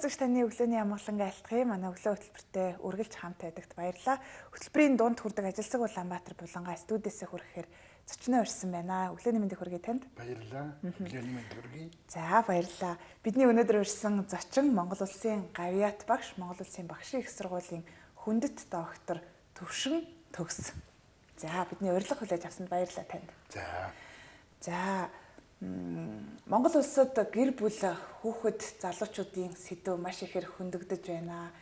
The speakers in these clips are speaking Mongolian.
сонсогч таны өглөөний амгалан айлтгая манай өглөө хөтөлбөртэй үргэлж хамт байдагт баярлалаа. Хөтөлбөрийн дунд хүрдэг ажилсаг Улаанбаатар булангаа студиэсээ хүрэхээр зочноо ирсэн байна. Өглөөний мэндийг хүргэе танд. Баярлалаа. Өглөөний мэнд хүргэе. За баярлалаа. Бидний өнөөдөр ирсэн зочин Монгол Улсын гавьяат багш, Монгол Улсын багшийн их сургуулийн хүндэт доктор Төвшин Төгс. За бидний урилга хүлээж авсанд баярлалаа танд. За. За Монгол улсад гэр бүл хүүхэд залуучуудын сэдв маш ихээр хөндөгдөж байна.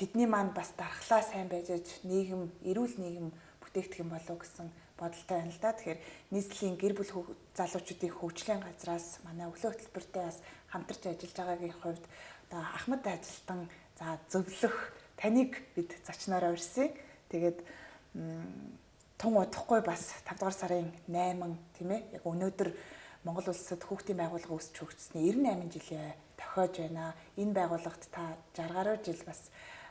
Тэдний маань бас дархлаа сайн байж нийгэм, эрүүл нийгэм бүтээгдэх юм болов гэсэн бодолтой байна л да. Тэгэхээр нийслэлийн гэр бүл залуучуудын хөгжлийн газраас манай өглөө хөтөлбөртэй бас хамтарч ажиллаж байгаагийн хувьд одоо Ахмад ажилтан за зөвлөх таныг бид зочноор урьсыг. Тэгээд тун удахгүй бас 5 дугаар сарын 8 тийм ээ яг өнөөдөр Монгол улсад хүүхдийн байгууллага үүсч хөгжсөний 98 жилээ тохиож байна. Энэ байгууллагт та 60 гаруй жил бас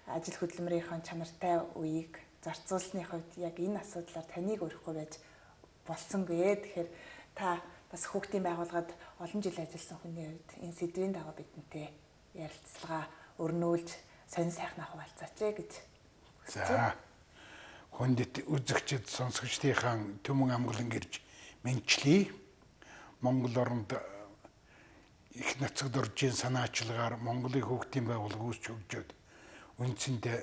ажил хөдөлмөрийнхөө чанартай үеийг зарцуулсны хувьд яг энэ асуудлаар таныг өрөхгүй байж болсонгүй. Тэгэхээр та бас хүүхдийн байгууллагад олон жил ажилласан хүний хувьд энэ сэдвийн дагуу бидэнтэй ярилцлага өрнүүлж сонь сайхан хаваалцаач гэж За. Хүндэт үзэгчд сонсогчдийнхаа төмөн амгалан гэрж мэнчлээ Монгол оронд э, их нацагд оржийн санаачлагаар Монголын хүүхдийн байгууллага үүсч хөгжөөд үндсэндээ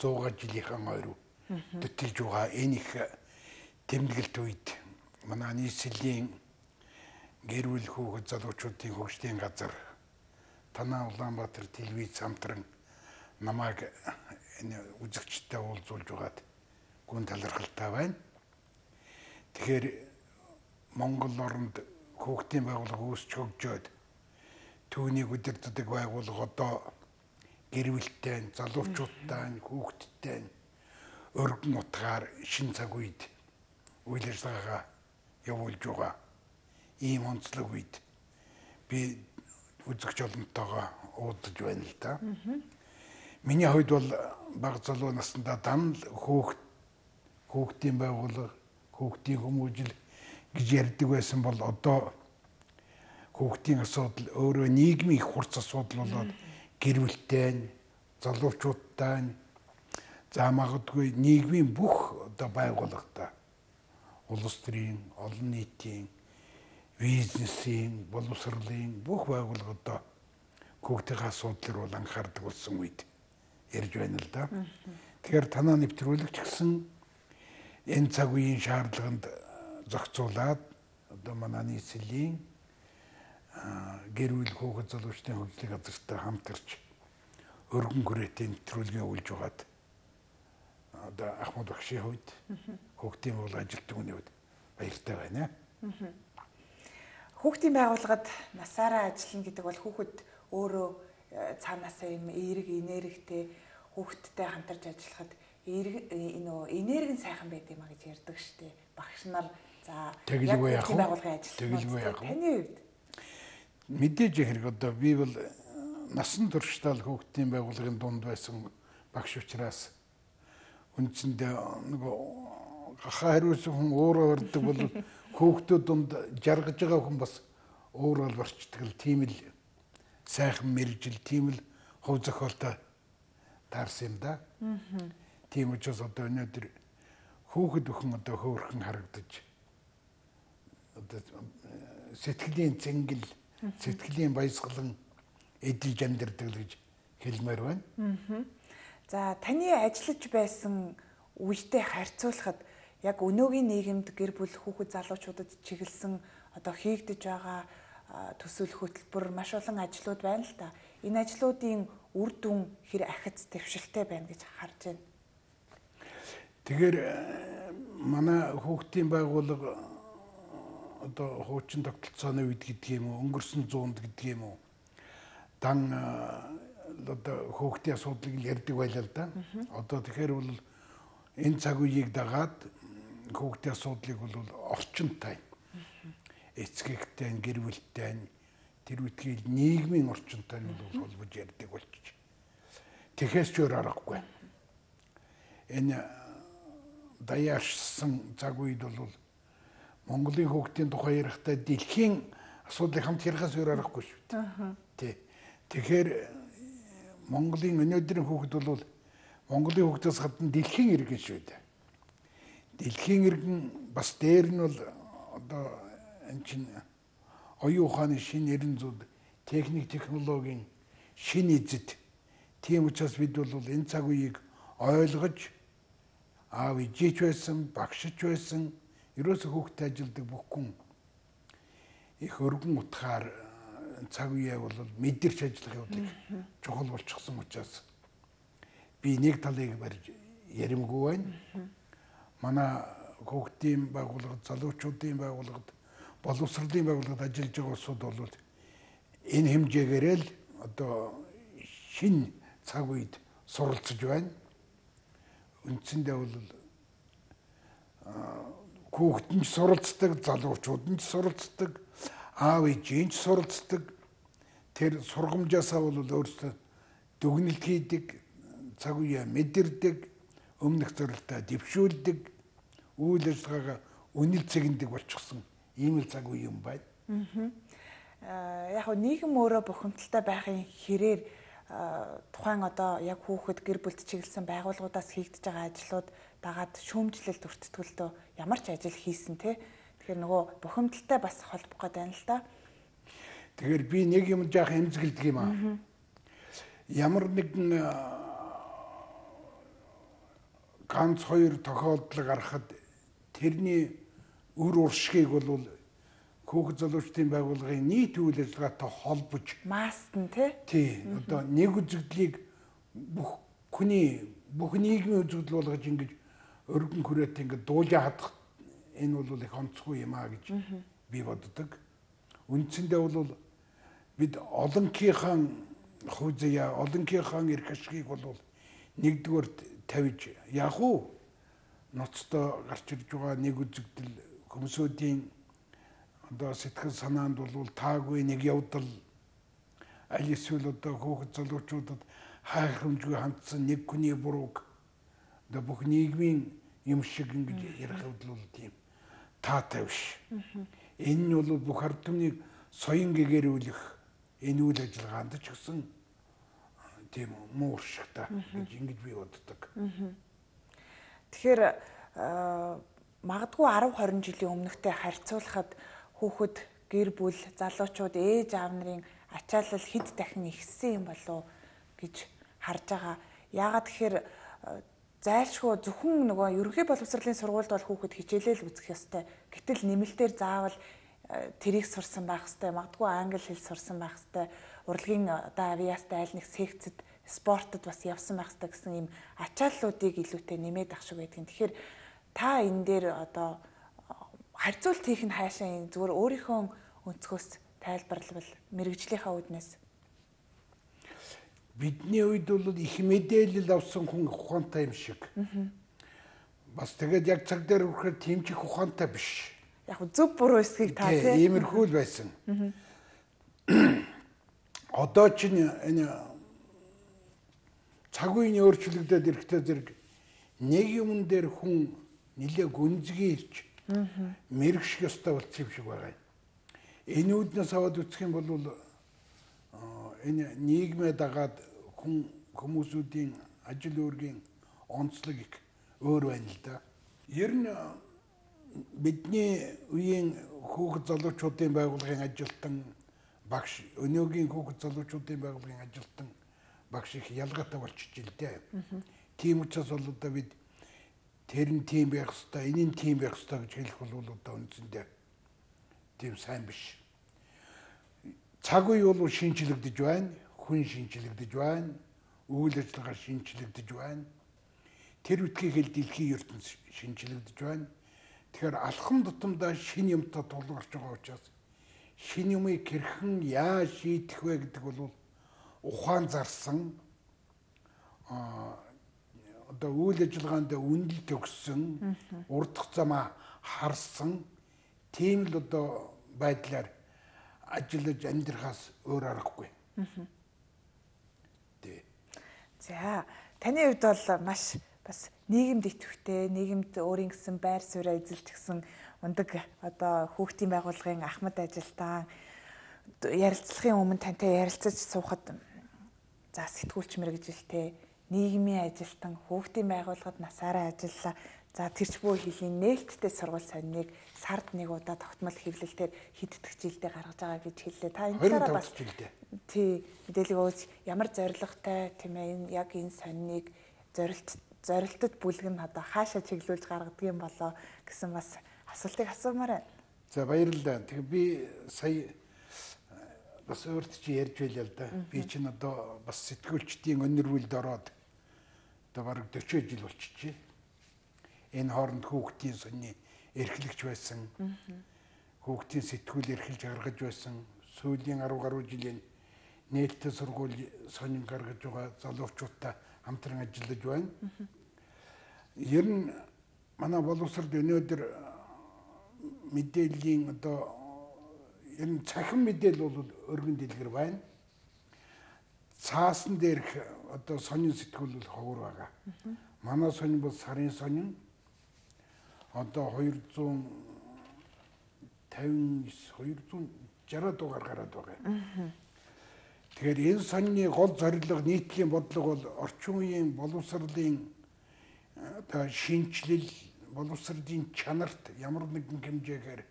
100 жилийнхэн ойр төтөлж байгаа энэ их тэмдэглэлт үед манай нийслэлийн гэр бүл хүүхэд залуучуудын хөгжлийн газар танаа Улаанбаатар телевиз хамтран намайг энэ үзэгчтэй уулзуулж байгаад гүн талархалтай байна. Тэгэхээр Монгол оронд хүүхдийн байгууллага үүсч хөгжөөд түүнийг удирддаг байгууллага одоо гэр бүлтэй, залуучуудтай, хүүхдтэй өргөн утгаар шин цаг үед үйл ажиллагаагаа явуулж байгаа. Ийм онцлог үед би үзэгч олонтойгоо уудаж байна л да. Миний хувьд бол баг залуу наснда данл хүүхд хүүхдийн байгууллага, хүүхдийн хүмүүжил гэж ярьдаг байсан бол одоо хүүхдийн асуудал өөрөө нийгмийн их хурц асуудал болоод гэр бүлтэй залуучуудтай за магадгүй нийгмийн бүх одоо байгууллагатай улс төрийн олон нийтийн бизнесийн боловсролын бүх байгууллага одоо хүүхдийн асуудлаар бол анхаардаг болсон үед ярьж байна л да. Тэгэхээр танаа нэвтрүүлэгч гэсэн энэ цаг үеийн шаардлаганд зохицуулаад одоо манай нийслэлийн гэр бүл хүүхэд залуучдын хөгжлийн газартай хамтарч өргөн хүрээтэй нэвтрүүлгээ өгүүлж байгаад одоо Ахмад багшийн хувьд хүүхдийн бол ажилтдаг хүний хувьд баяртай байна. Хүүхдийн байгууллагад насаараа ажиллана гэдэг бол хүүхэд өөрөө э, цаанаасаа юм эерэг энергитэй хүүхдтэй хамтарч ажиллахад эерэг э, энэ энерги сайхан байд юм а гэж ярьдаг штеп. Багш нар За тэгэлгүй яах вэ? Тэгэлгүй яах вэ? Таны хувьд мэдээж хэрэг одоо би бол насан туршдаа л хүүхдийн байгууллагын дунд байсан багш учраас үндсэндээ нөгөө гахаа хариусан хүн өөрөө өрдөг бол хүүхдүүд дунд жаргаж байгаа хүн бас өөрөө л барчдаг л тийм л сайхан мэржил тийм л хөв зохиолтой таарсан юм да. Тийм учраас одоо өнөөдөр хүүхэд өхөн одоо хөөрхөн харагдаж одоо сэтгэлийн зэнгэл сэтгэлийн баясгалан эдэлж амьдэрдэг л гэж хэлмээр байна. За таны ажиллаж байсан үедээ харьцуулахад яг өнөөгийн нийгэмд гэр бүл хүүхэд залуучуудад чиглэсэн одоо хийгдэж байгаа төсөл хөтөлбөр маш олон ажлууд байна л да. Энэ ажлуудын үр дүн хэр ахиц дэвшилтэй байна гэж харж байна. Тэгэхээр манай хүүхдийн байгууллага одоо хуучин тогтолцооны үед гэдэг юм уу өнгөрсөн зуунд гэдэг юм уу дан одоо хөөхтийн асуудлыг ярьдаг байлаа л да. Одоо тэгэхээр бол энэ цаг үеийг дагаад хөөхтийн асуудлыг бол орчинтай эцгэгтэй гэр бүлтэй тэр үтгэл нийгмийн орчинтай нь бол холбож ярьдаг болчих. Тэгэхээс ч өөр аргагүй. Энэ даяарсан цаг үед бол Монголын хүүхдийн тухай ярихдаа дэлхийн асуудлыг хамт ярихаас өөр аргагүй шүү дээ. Тий. Тэгэхээр Монголын өнөөдрийн хүүхэд бол Монголын хүүхдээс гадна дэлхийн иргэн шүү дээ. Дэлхийн иргэн бас дээр нь бол одоо энэ чинь оюун ухааны шинэ 90 техник технологийн шинэ эзэд тийм учраас бид бол энэ цаг үеийг ойлгож аав ижиж байсан, багшиж байсан, ерөөсө хүүхдэд ажилдаг бүх хүн их өргөн утгаар цаг үеэ бол мэдэрч ажиллах явдлыг чухал болчихсон учраас би нэг талыг барьж яримгүй байна. Манай хүүхдийн байгууллагад, залуучуудын байгууллагад, боловсролын байгууллагад ажиллаж байгаа улсууд бол энэ хэмжээгээр л одоо шин цаг үед суралцж байна. Үндсэндээ бол хүүхэд нь суралцдаг, залуучууд нь суралцдаг, аав ээжийн ч суралцдаг. Тэр сургамжаасаа бол өөрсдөө дүгнэлт хийдэг, цаг үеэ мэдэрдэг, өмнөх зорилтоо дэвшүүлдэг, үйл ажиллагаагаа үнэл цэгэндэг болчихсон ийм л цаг үе юм байна. Аа яг нь нийгэм өөрөө бухимдалтай байхын хэрээр тухайн одоо яг хүүхэд гэр бүлд чиглэсэн байгууллагуудаас хийгдэж байгаа ажлууд дагаад шүүмжлэлд өрттгөлдөө ямар ч ажил хийсэн те Тэгэхээр нөгөө бухимдалтай бас холбох гээд байна л да. Тэгэхээр би нэг юм жаах эмзэгэлдэг юм аа. Ямар нэгэн ганц хоёр тохиолдол гарахад тэрний үр уршгийг бол хүүхэд залуучдын байгууллагын нийт үйл ажиллагаатай холбож мастн тий тий одоо нэг үзэгдлийг бүх хүний бүх нийгмийн үзэгдэл болгож ингэж өргөн хүрээт ингэ дуулаа хадах энэ бол их онцгүй юм а гэж би боддог. Үндсэндээ бол бид олонхийнхаа хүйзээ олонхийнхаа эрх ашигыг бол нэгдүгээр тавьж яг уу ноцтой гарч ирж байгаа нэг үзэгдэл хүмүүсийн одоо сэтгэл санаанд бол таагүй нэг явдал. Аль эсвэл одоо хөөхд залуучуудад хайхрамжгүй хандсан нэг хүний бурууг одоо бүх нийгмийн юм шиг ингэж ярих явдал бол тийм. Таатай биш. Энэ нь бол бүх ард түмнийг соён гэгэрүүлэх энэ үйл ажиллагаанд ч гэсэн тийм муу уршигтай гэж ингэж би боддог. Тэгэхээр магадгүй 10 20 жилийн өмнөхтэй харьцуулахад хүүхэд гэр бүл залуучууд ээж аав нарын ачаалал хэд дахин ихссэн юм болов гэж харж байгаа. Яагаад тэгэхээр зайлшгүй зөвхөн нөгөө ерөнхий боловсролын сургуульд бол хүүхэд хичээлэл үзэх ёстой. Гэтэл нэмэлтээр заавал э, тэрийг сурсан байх хэвээр магадгүй англи хэл сурсан байх хэвээр урлагийн одоо авиастай аль нэг секцэд спортод бас явсан байх хэвээр гэсэн ийм ачааллуудыг илүүтэй нэмээд ах шиг байдаг. Тэгэхээр та энэ дээр одоо харьцуулт хийх нь хаашаа зүгээр өөрийнхөө өнцгөөс тайлбарлавал мэрэгжлийнхаа үүднээс бидний үед бол их мэдээлэл авсан хүн ухаантай юм шиг. Бас тэгээд яг цаг дээр хүрэхэд тэмчих ухаантай биш. Яг зөв буруу эсхийг та тийм иймэрхүү л байсан. Одоо ч энэ цаг үеийн өөрчлөгдөд ирэхтэй зэрэг нэг юм дээр хүн нэлээ гүнзгийрч мэрэгших ёстой болчих юм шиг байгаа. Энэ үүднээс аваад үсэх юм бол энэ нийгмээ дагаад хүн хүмүүсүүдийн ажил үүргийн онцлог их өөр байна л да. Ер нь бидний үеийн хүүхэд залуучуудын байгууллагын ажилтан багш өнөөгийн хүүхэд залуучуудын байгууллагын ажилтан багш их ялгаатай болчихж л дээ. Тийм учраас бол одоо бид тэр нь тийм байх хэвээр энэ нь тийм байх хэвээр гэж хэлэх бол одоо үндсэндээ тийм сайн биш цаг үе бол шинжлэгдэж байна, хүн шинжлэгдэж байна, үйл ажиллагаа шинжлэгдэж байна. Тэр үтгийн хэл дэлхийн ертөнц шинжлэгдэж байна. Тэгэхээр алхам тутамдаа шин юмтай тулгарч байгаа учраас шин юмыг хэрхэн яаж шийдэх вэ гэдэг бол ухаан зарсан одоо үйл ажиллагаанд үнэл төгссөн урдах замаа харсан тийм л одоо байдлаар ажиллаж амьдрахаас өөр аргагүй. Тэ. За таны хувьд бол маш бас нийгэмд итгэвтэй, нийгэмд өөрийн гэсэн байр сууриа эзэлж гисэн ундаг одоо хүүхдийн байгууллагын ахмад ажилтан ярилцлагын өмнө тантай ярилцаж суухад за сэтгүүлч мэрэгжилтэй нийгмийн ажилтан хүүхдийн байгууллагад насаараа ажиллаа. За тэрч буй хэлний нээлттэй сургууль сонныг сард нэг удаа тогтмол хэвлэлээр хиддэх жилдээ гаргаж байгаа гэж хэллээ. Та энэ талаараа бас тий мэдээлэл өгөөч ямар зоригтой тийм ээ энэ яг энэ сонныг зорилт зорилтод бүлгэн одоо хаашаа чиглүүлж гаргадаг юм болоо гэсэн бас асуултыг асуумаар байна. За баярлалаа. Тэгээ би сая бас өөрт чи ярьж байлаа л да. Би чинь одоо бас сэтгүүлчдийн өнөрвөлд ороод одоо бараг 40 жил болчихжээ. Энэ хооронд хүүхдийн сонины эрхлэгч байсан. Хүүхдийн сэтгүүл эрхэлж гаргаж байсан. Сүүлийн 10 гаруй жилийн нээлттэй сургууль сонин гаргаж байгаа залуучуудтай хамтран ажиллаж байна. Ер нь манай боловсрол өнөөдөр мэдээллийн одоо ер нь цахим мэдээлэл бол өргөн дэлгэр байна. Цаасан дээрх одоо сонин сэтгүүл бол ховор байгаа. Манай сонин бол сарын сонин одоо 259 260 дугаар гараад байгаа. Тэгэхээр энэ сонины гол зорилго нийтлийн бодлого бол орчин үеийн боловсролын одоо шинчлэл боловсролын чанарт ямар нэгэн хэмжээгээр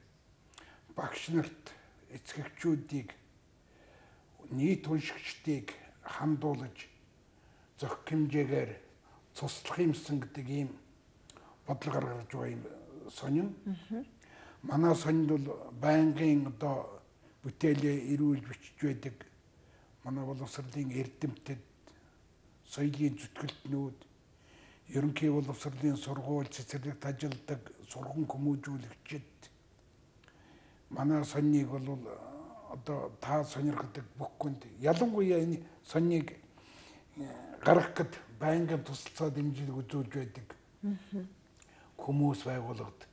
багш нарт эцэгчүүдийг нийт уншигчдыг хамдуулж зөх хэмжээгээр туслах юмсан гэдэг ийм бодлого гаргаж байгаа юм сонин. Манай сонинд бол байнгын одоо бүтээлээ ирүүлж бичиж байдаг. Манай боловсролын эрдэмтэд соёлын зүтгэлтнүүд ерөнхий боловсролын сургууль цэцэрлэгт ажилладаг сурган хүмүүжүүлэгчид манай сонныг бол одоо та сонирхдаг бүх хүнд ялангуяа энэ сонныг гаргах гэд байнгын тусалцаа дэмжлэг үзүүлж байдаг. Хүмүүс байгууллагад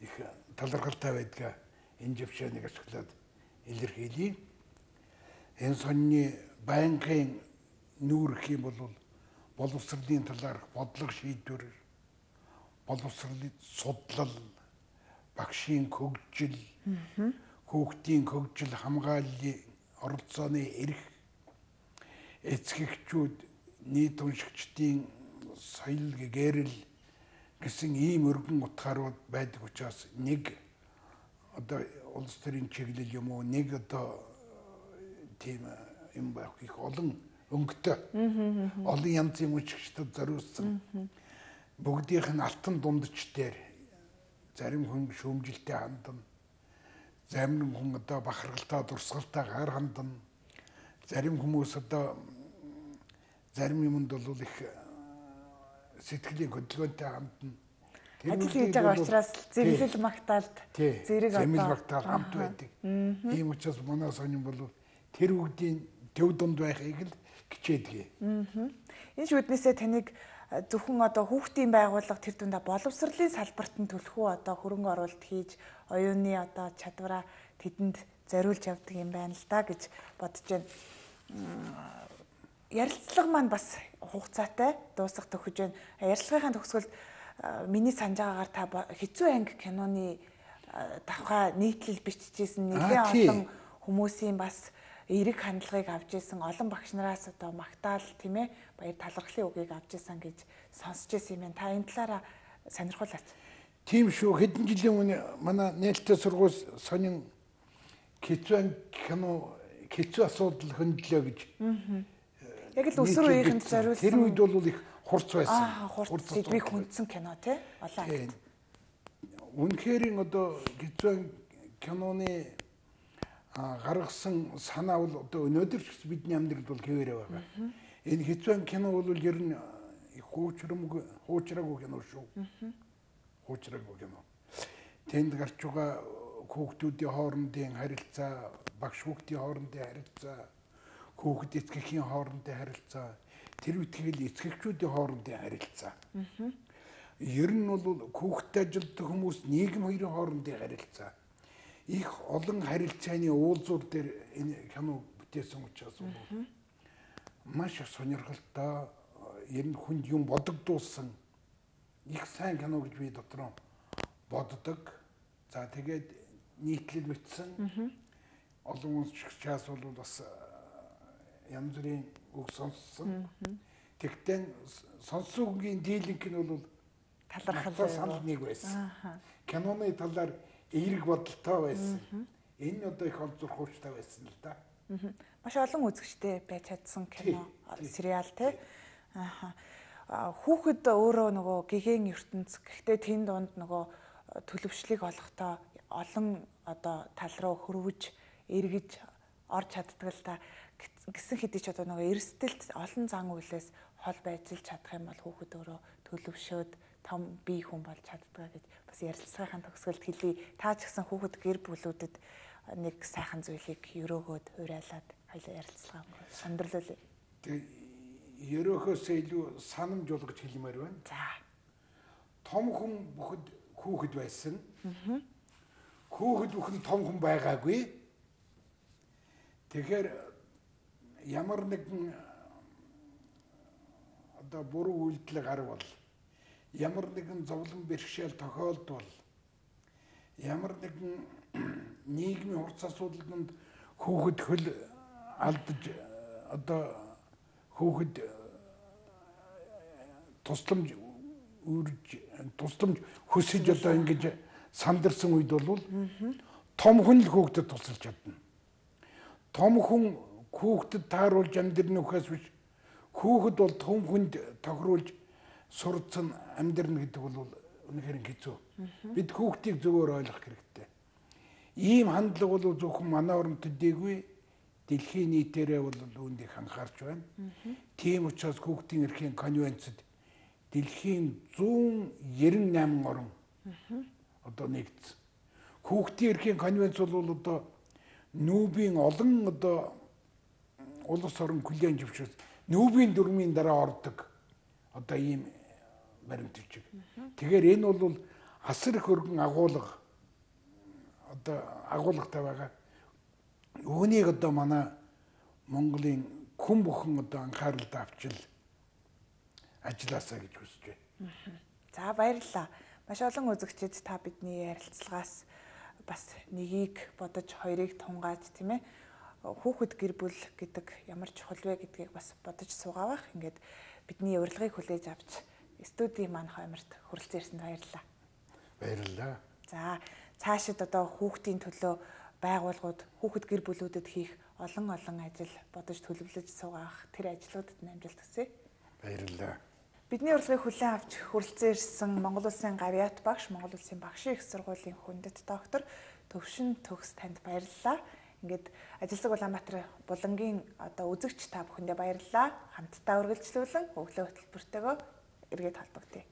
их талархалтай байдгаа. Энэ жившэнийг ашиглаад илэрхийлье. Энэ сонны байнгын нүүрх юм бол боловсролын талаарх бодлого шийдвэр боловсролын судлал багшийн хөгжил хүүхдийн хөгжил хамгааллын оролцооны эрх эцэгчүүд нийт уншигчдын соёл гээрэл гэсэн ийм өргөн утгаарууд байдаг учраас нэг одоо улс төрийн чиглэл юм уу нэг одоо тийм юм байх их олон өнгөтэй олон янзын уншигчдад зориулсан. Бүгдийнх нь алтан дундч дээр зарим хүн шүүмжилтэй хандна зарим хүн одоо бахархалтай дурсгалтай гар хандна зарим хүмүүс одоо зарим юмд бол их э, сэтгэлийн хөдөлгөөнтэй хандна. Ажил хийж байгаа учраас зэрэглэл магтаалд зэрэг одоо зэмэл магтаал хамт байдаг. Ийм учраас манай сонин бол тэр үгдийн төв дунд байхыг л хичээдгээ. Энэ шүднээсээ таныг зөвхөн одоо хүүхдийн байгууллага тэр дундаа боловсролын салбарт нь төлхөө одоо хөрөнгө оруулалт хийж оюуны одоо чадвараа тэдэнд зориулж явдаг юм байна л да гэж бодож байна ярилцлага маань бас хугацаатай дуусах төгөж байна. Ярилцлагын төгсгөлд миний санаж байгаагаар та хэцүү анги киноны давхаа нийтлэл биччихсэн нэлээд олон хүмүүсийн бас эерэг хандлагыг авч исэн олон багш нараас одоо магтаал тийм ээ баяр талархлын үгийг авч исэн гэж сонсч исэн юм. Та энэ талаараа сонирхуулаач. Тийм шүү. Хэдэн жилийн өмнө манай нээлттэй сургууль сонин хэцүү кино хэцүү асуудал хөндлөө гэж Яг л өсвөр үеийнхэнд зориулсан. Тэр үед бол их хурц байсан. Аа хурц сэдвийг хүндсэн кино тий. Олон ангид. Үнэхээр одоо гизэн киноны гаргасан санаа бол одоо өнөөдөр ч бидний амьдралд бол хэвээрээ байгаа. Энэ хэцүү кино бол ер нь хуучрамгүй хуучраагүй кино шүү. Хуучраагүй кино. Тэнд гарч байгаа хүүхдүүдийн хоорондын харилцаа, багш хүүхдийн хоорондын харилцаа хүүхэд эцгийн хоорондын харилцаа тэр үтгэл эцэгчүүдийн хоорондын харилцаа. Ер нь бол хүүхдтэй ажилтдаг хүмүүс нийгэм хоёрын хоорондын харилцаа. Их олон харилцааны уулзуур дээр энэ кино бүтээсэн учраас маш их сонирхолтой ер нь хүнд юм бодогдуулсан их сайн кино гэж би дотроо боддог. За тэгээд нийтлэл бичсэн. Олон уншигчаас бол бас янз бүрийн үг сонссон. Тэгтээ сонссон үгийн дийлэнх нь бол талархал санал нэг байсан. Киноны талаар эерэг бодолтой байсан. Энэ одоо их олзуурхууштай байсан л да. Маш олон үзэгчтэй байж чадсан кино, сериал тий. Ааха. Хүүхэд өөрөө нөгөө гэгэн ертөнц гэхдээ тэн донд нөгөө төлөвшлийг олохдоо олон одоо тал руу хөрвөж эргэж орж чаддаг л та гисэн хэдий ч одоо нөгөө эрсдэлт олон зан үйлээс хол байж л чадах юм бол хүүхэд өөрөө төлөвшөөд том бие хүн болж чаддгаа гэж бас ярилцлагын төгсгөлд хэлий. Та ч гэсэн хүүхэд гэр бүлүүдэд нэг сайхан зүйлийг өрөөгөөд уриалаад хоёлаа ярилцлага сондөрлөөлээ. Тэгээ ерөөхөөсөө илүү санамжуулгаж хэлмээр байна. За. Том хүн бүхэд хүүхэд байсан. Хүүхэд бүхэн том хүн байгаагүй. Тэгэхээр ямар нэгэн одоо буруу үйлдэл гарвал ямар нэгэн зовлон бэрхшээл тохиолдвол ямар нэгэн нийгмийн хурц асуудалд хүүхэд хөл алдаж одоо хүүхэд тусламж үрж тусламж хүсэж одоо ингэж сандарсан үед бол том хүн л хүүхдэд тусалж чадна. Том хүн хүүхдэд тааруулж амьдрын үхээс биш хүүхэд бол том хүнд тохируулж сурцсан амьдрна гэдэг бол үнэхээр хэцүү. Бид хүүхдийг зөвөр ойлгох хэрэгтэй. Ийм хандлага бол зөвхөн манай оронд төдийгүй дэлхийн нийтээрээ бол үүндийг анхаарч байна. Тийм учраас хүүхдийн эрхийн конвенцэд дэлхийн 198 орн одоо нэгдсэн. Хүүхдийн эрхийн конвенц бол одоо нүүбийн олон одоо улс орон хүлээн зөвшөөрсөн. Нүүбийн дүрмийн дараа ордог одоо ийм баримтчиг. Тэгэхээр энэ бол асар их өргөн агуулга одоо агуулгатай байгаа. Үүнийг одоо манай Монголын хүн бүхэн одоо анхааралд авчил ажилласаа гэж хүсэж байна. За баярлалаа. Маш олон үзэгчид та бидний ярилцлагаас бас нэгийг бодож хоёрыг тунгааж тийм ээ хүүхэд гэр бүл гэдэг ямар чухал вэ гэдгийг бас бодож суугаавах. Ингээд бидний урилгыг хүлээж авч студийн маань хойморт хүрэлцэн ирсэнд баярлалаа. Баярлалаа. За цаашид одоо хүүхдийн төлөө байгууллагууд хүүхэд гэр бүлүүдэд хийх олон олон ажил бодож төлөвлөж суугаах тэр ажлуудад амжилт хүсье. Баярлалаа. Бидний урилгыг хүлээн авч хүрэлцэн ирсэн Монгол Улсын гавьяат багш, Монгол Улсын багшийн их сургуулийн хүндэт доктор Төвшин Төгс танд баярлалаа. Ингээд Ажилсаг Улаанбаатар булангийн одоо үзэгч та бүхэндээ баярлалаа. Хамтдаа үргэлжлүүлэн өглөө хөтөлбөртөөгөө эргээд холбогдъё.